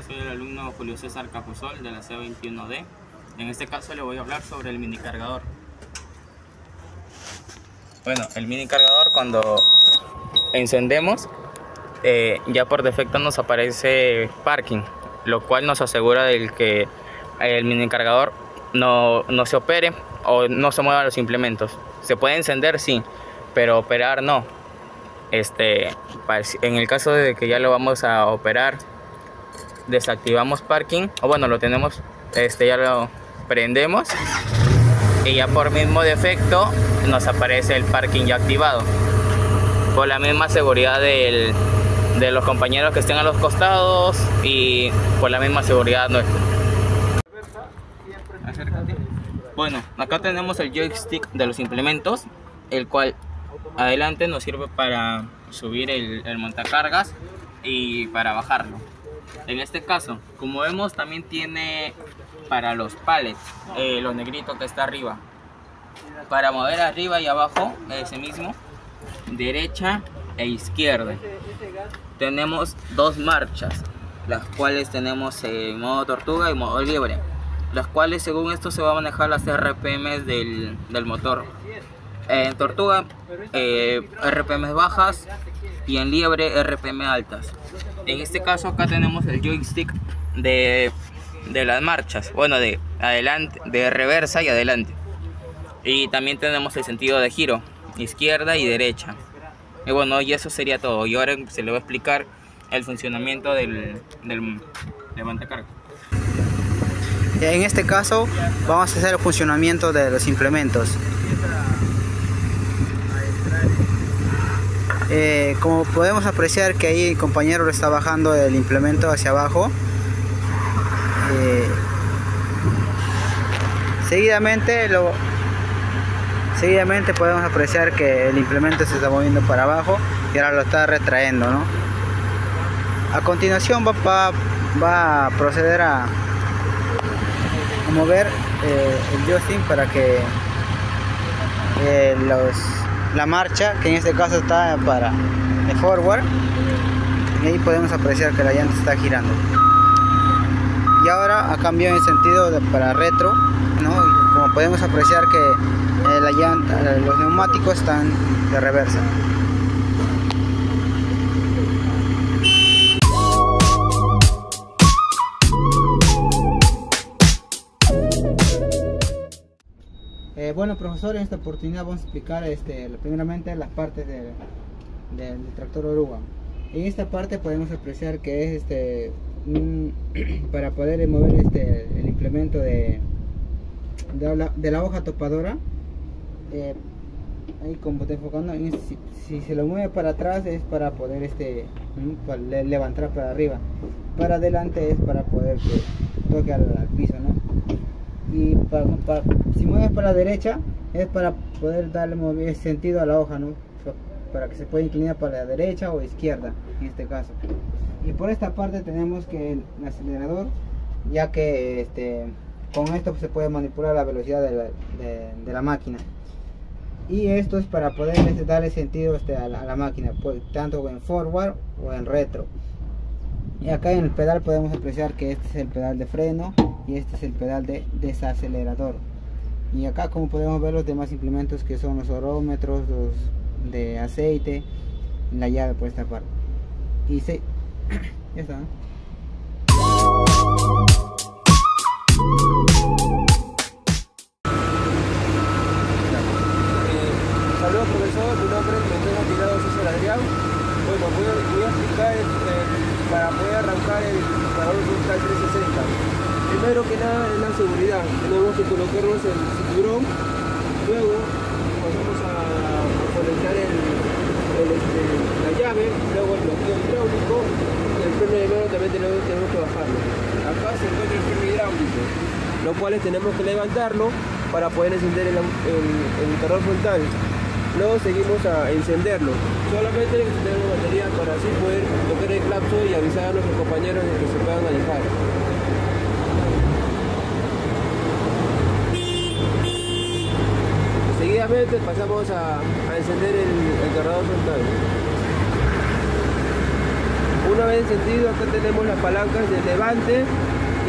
soy el alumno Julio César Capuzol de la C21D. En este caso le voy a hablar sobre el mini cargador. Bueno, el mini cargador cuando encendemos, eh, ya por defecto nos aparece parking, lo cual nos asegura del que el mini cargador no, no se opere o no se muevan los implementos. Se puede encender, sí, pero operar no. Este, en el caso de que ya lo vamos a operar, desactivamos parking, o bueno, lo tenemos, este, ya lo prendemos y ya por mismo defecto nos aparece el parking ya activado. Por la misma seguridad del, de los compañeros que estén a los costados y por la misma seguridad nuestra. Bueno, acá tenemos el joystick de los implementos, el cual adelante nos sirve para subir el, el montacargas y para bajarlo. En este caso, como vemos, también tiene para los pallets, eh, los negritos que está arriba. Para mover arriba y abajo, ese mismo, derecha e izquierda. Tenemos dos marchas, las cuales tenemos en modo tortuga y modo liebre, las cuales según esto se va a manejar las RPM del, del motor. En tortuga, eh, RPM bajas y en liebre, RPM altas. En este caso acá tenemos el joystick de, de las marchas, bueno, de adelante, de reversa y adelante. Y también tenemos el sentido de giro, izquierda y derecha. Y bueno, y eso sería todo. Y ahora se le va a explicar el funcionamiento del, del, En este caso vamos a hacer el funcionamiento de los implementos. Eh, como podemos apreciar que ahí el compañero está bajando el implemento hacia abajo. Eh, seguidamente lo seguidamente podemos apreciar que el implemento se está moviendo para abajo y ahora lo está retrayendo ¿no? a continuación va, va, a proceder a, mover eh, el joystick para que los la marcha, que en este caso está para el forward. Y ahí podemos apreciar que la llanta está girando. Y ahora ha cambiado en sentido de, para retro, ¿no? como podemos apreciar que eh, la llanta, los neumáticos están de reversa. Bueno, profesor, en esta oportunidad vamos a explicar este, primeramente las partes del tractor oruga. En esta parte podemos apreciar que es este para poder mover este el implemento de, de, la, hoja topadora. Eh, ahí como está enfocando, si, se lo mueve para atrás es para poder este levantar para arriba. Para adelante es para poder que toque al, al piso, ¿no? y para, si mueves para la derecha es para poder darle sentido a la hoja ¿no? para que se pueda inclinar para la derecha o izquierda en este caso. Y por esta parte tenemos que el acelerador ya que este, con esto se puede manipular la velocidad de la, máquina. Y esto es para poder este, darle sentido este, a, la, máquina pues, tanto en forward o en retro. Y acá en el pedal podemos apreciar que este es el pedal de freno y este es el pedal de desacelerador y acá como podemos ver los demás implementos que son los orómetros los de aceite la llave por esta parte y se ya está Saludos profesor, mi nombre es Mendoza Tirado César. Bueno, voy a, voy a explicar para poder arrancar el disparador frontal 360 primero que nada es la seguridad. Tenemos que colocarnos el cinturón, luego pasamos a, conectar el, este, la llave, luego el bloqueo hidráulico y el freno de mano también tenemos, que bajarlo. Acá se encuentra el freno hidráulico, los cuales tenemos que levantarlo para poder encender el, el, frontal. Luego seguimos a encenderlo. Solamente tenemos batería para así poder tocar el clapso y avisar a nuestros compañeros de que se puedan alejar. Pasamos a, encender el, cargador frontal. Una ese sentido, acá tenemos las palancas de levante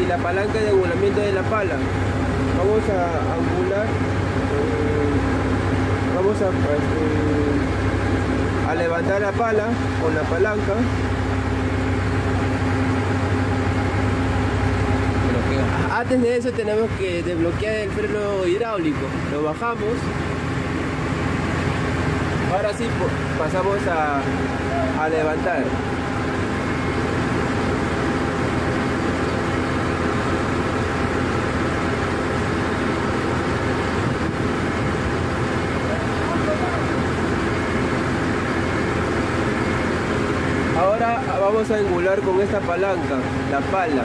y la palanca de angulamiento de la pala. Vamos a angular, eh, vamos a, este, a levantar la pala con la palanca. Antes de eso tenemos que desbloquear el freno hidráulico. Lo bajamos. Ahora sí pasamos a, a levantar. Ahora vamos a angular con esta palanca, la pala.